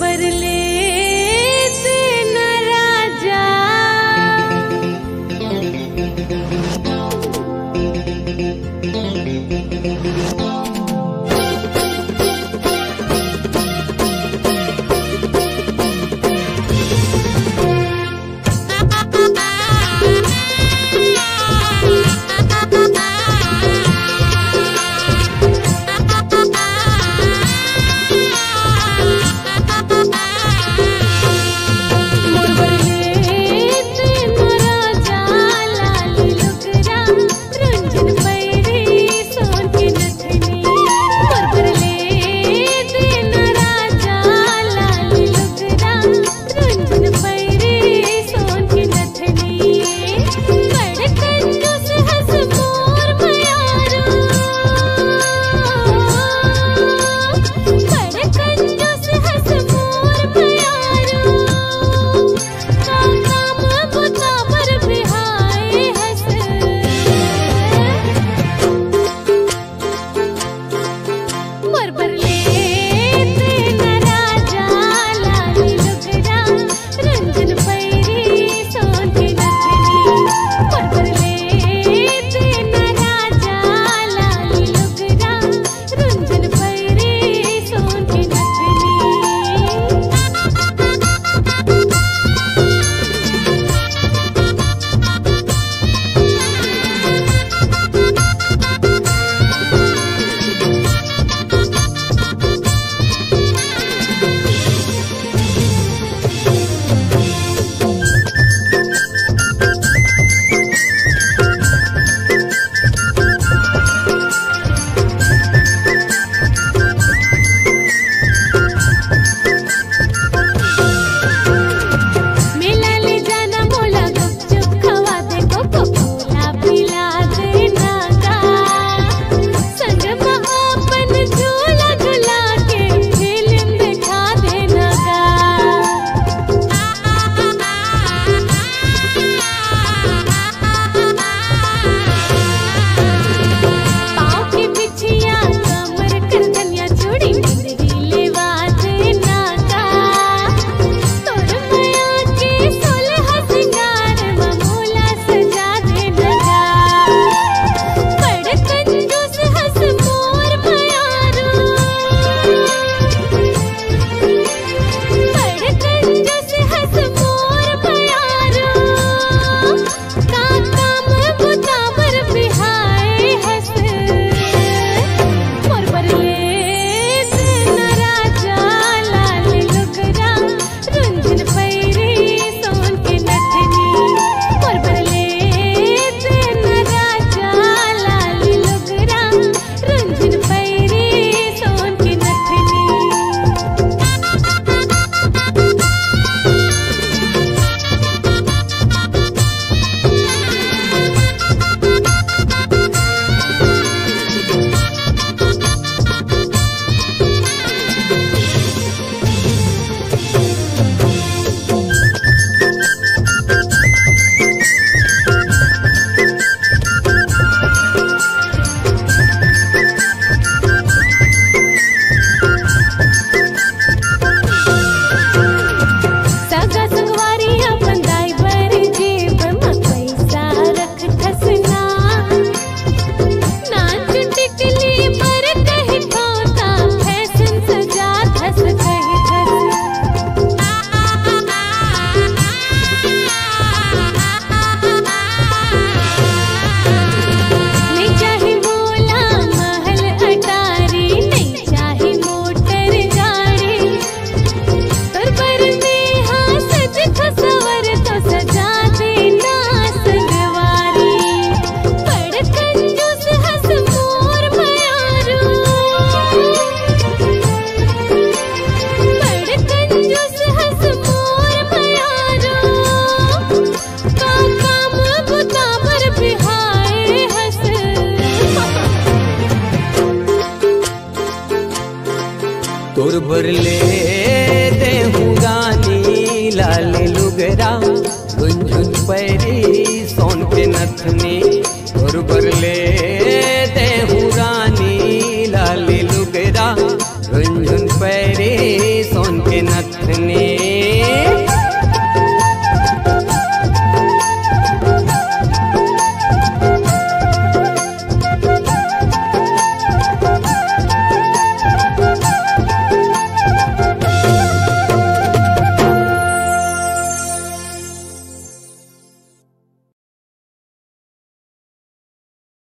खबर लेते राजा। तोर भरले देहू गानी, लाल लुगरा झुंझुन पैरी, सोन के नथनी। तोर भरले देहू गानी लाल लुगरा झुंझुन पैरी, सोन के नथनी।